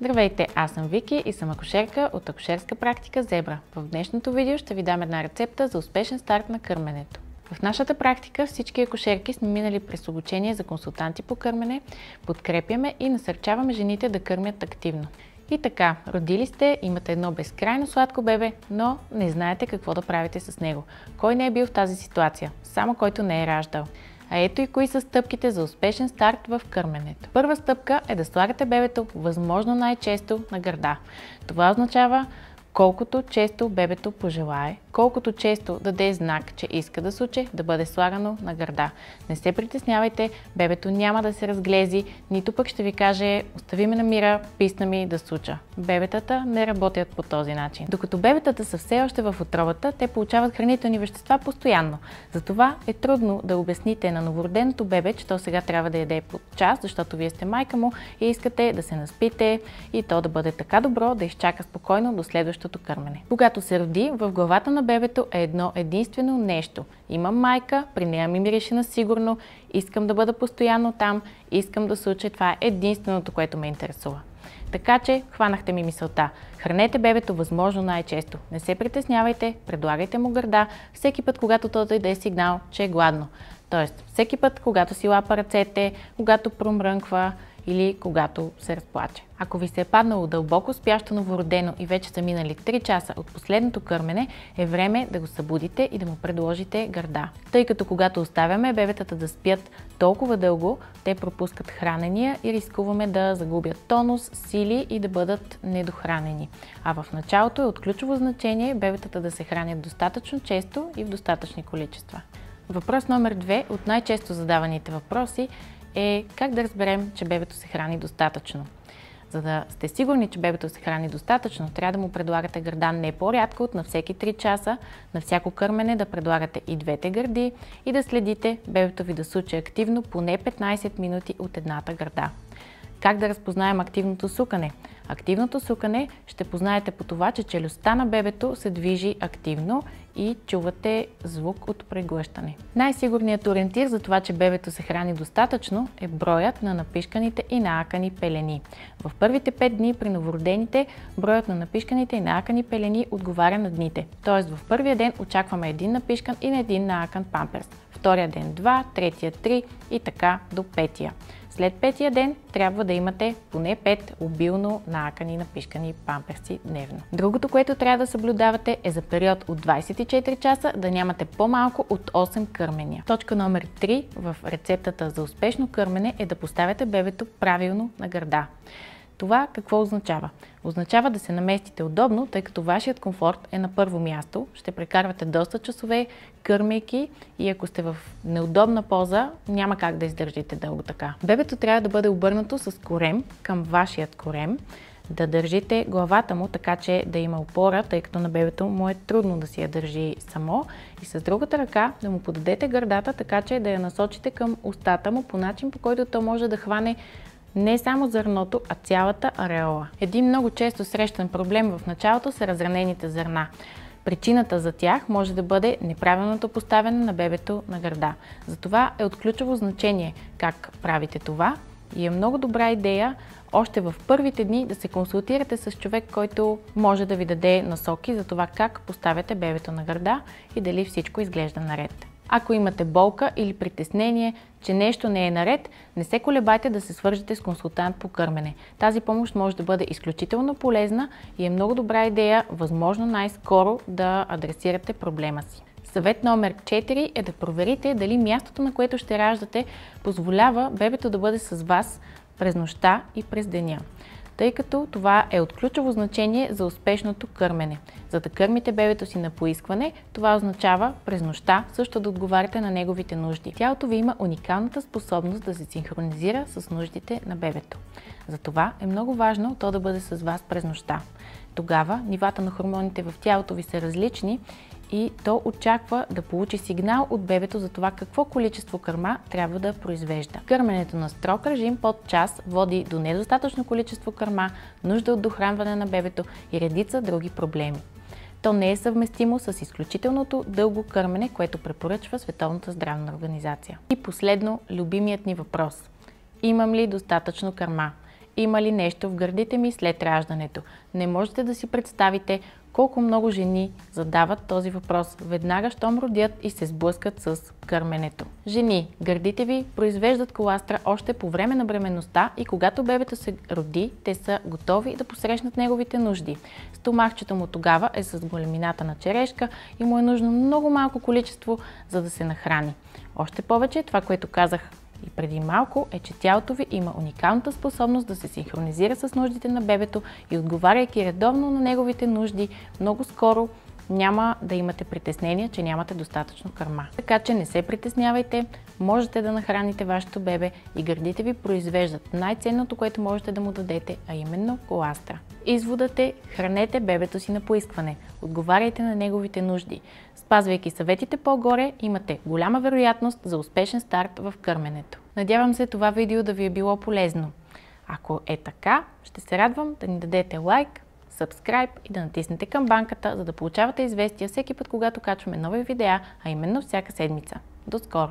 Здравейте, аз съм Вики и съм акушерка от акушерска практика Зебра. В днешното видео ще ви дам една рецепта за успешен старт на кърменето. В нашата практика всички акушерки сме минали през обучение за консултанти по кърмене, подкрепяме и насърчаваме жените да кърмят активно. И така, родили сте, имате едно безкрайно сладко бебе, но не знаете какво да правите с него. Кой не е бил в тази ситуация? Само който не е раждал. А ето и кои са стъпките за успешен старт в кърменето. Първа стъпка е да слагате бебето възможно най-често на гърда. Това означава колкото често бебето пожелае, колкото често даде знак, че иска да суче, да бъде слагано на гърда. Не се притеснявайте, бебето няма да се разглези, нито пък ще ви каже остави ме на мира, писна ми да суча. Бебетата не работят по този начин. Докато бебетата са все още в отробата, те получават хранителни вещества постоянно. Затова е трудно да обясните на новороденото бебе, че то сега трябва да яде по час, защото вие сте майка му и искате да се наспите и то да бъде така добро да изчака спокойно до следващото кърмене. Когато се роди, в главата на бебето е едно единствено нещо. Имам майка, при нея ми мирише на сигурно, искам да бъда постоянно там, искам да се уча. Това е единственото, което ме интересува. Така че хванахте ми мисълта. Хранете бебето възможно най-често. Не се притеснявайте, предлагайте му гърда всеки път, когато то даде сигнал, че е гладно. Тоест, всеки път, когато си лапа ръцете, когато промрънква, или когато се разплаче. Ако ви се е паднало дълбоко спящо новородено и вече са минали 3 часа от последното кърмене, е време да го събудите и да му предложите гърда. Тъй като когато оставяме бебетата да спят толкова дълго, те пропускат хранения и рискуваме да загубят тонус, сили и да бъдат недохранени. А в началото е от ключово значение бебетата да се хранят достатъчно често и в достатъчни количества. Въпрос номер две от най-често задаваните въпроси е как да разберем, че бебето се храни достатъчно. За да сте сигурни, че бебето се храни достатъчно, трябва да му предлагате гърда не по-рядко от на всеки 3 часа, на всяко кърмене да предлагате и двете гърди и да следите бебето ви да суче активно поне 15 минути от едната гърда. Как да разпознаем активното сукане? Активното сукане ще познаете по това, че челюстта на бебето се движи активно и чувате звук от преглъщане. Най-сигурният ориентир за това, че бебето се храни достатъчно е броят на напишканите и наакани пелени. В първите 5 дни при новородените броят на напишканите и наакани пелени отговаря на дните. Тоест в първия ден очакваме един напишкан и на един наакан памперс. Втория ден 2, третия 3 и така до петия. След петия ден трябва да имате поне 5 обилно наакани напишкани памперси дневно. Другото, което трябва да съблюдавате е за период от 24 часа да нямате по-малко от 8 кърмения. Точка номер 3 в рецептата за успешно кърмене е да поставяте бебето правилно на гърда. Това какво означава? Означава да се наместите удобно, тъй като вашият комфорт е на първо място. Ще прекарвате доста часове кърмейки и ако сте в неудобна поза, няма как да издържите дълго така. Бебето трябва да бъде обърнато с корем към вашият корем, да държите главата му така, че да има опора, тъй като на бебето му е трудно да си я държи само. И с другата ръка да му подадете гърдата, така че да я насочите към устата му по начин, по който то може да хване не само зърното, а цялата ареола. Един много често срещан проблем в началото са разранените зърна. Причината за тях може да бъде неправилното поставяне на бебето на гърда. Затова е от ключово значение как правите това и е много добра идея още в първите дни да се консултирате с човек, който може да ви даде насоки за това как поставяте бебето на гърда и дали всичко изглежда наред. Ако имате болка или притеснение, че нещо не е наред, не се колебайте да се свържете с консултант по кърмене. Тази помощ може да бъде изключително полезна и е много добра идея, възможно най-скоро да адресирате проблема си. Съвет номер 4 е да проверите дали мястото, на което ще раждате, позволява бебето да бъде с вас през нощта и през деня тъй като това е от ключово значение за успешното кърмене. За да кърмите бебето си на поискване, това означава през нощта също да отговаряте на неговите нужди. Тялото ви има уникалната способност да се синхронизира с нуждите на бебето. Затова е много важно то да бъде с вас през нощта. Тогава нивата на хормоните в тялото ви са различни и то очаква да получи сигнал от бебето за това какво количество кърма трябва да произвежда. Кърменето на строг режим под час води до недостатъчно количество кърма, нужда от дохранване на бебето и редица други проблеми. То не е съвместимо с изключителното дълго кърмене, което препоръчва Световната здравна организация. И последно, любимият ни въпрос. Имам ли достатъчно кърма? има ли нещо в гърдите ми след раждането. Не можете да си представите колко много жени задават този въпрос веднага, щом родят и се сблъскат с кърменето. Жени, гърдите ви произвеждат коластра още по време на бременността и когато бебето се роди, те са готови да посрещнат неговите нужди. Стомахчето му тогава е с големината на черешка и му е нужно много малко количество, за да се нахрани. Още повече, това, което казах и преди малко е, че тялото ви има уникалната способност да се синхронизира с нуждите на бебето и отговаряйки редовно на неговите нужди, много скоро няма да имате притеснения, че нямате достатъчно кърма. Така че не се притеснявайте, можете да нахраните вашето бебе и гърдите ви произвеждат най-ценното, което можете да му дадете, а именно коластра. Изводът е хранете бебето си на поискване, отговаряйте на неговите нужди. Спазвайки съветите по-горе, имате голяма вероятност за успешен старт в кърменето. Надявам се това видео да ви е било полезно. Ако е така, ще се радвам да ни дадете лайк, subscribe и да натиснете към банката, за да получавате известия всеки път, когато качваме нови видеа, а именно всяка седмица. До скоро!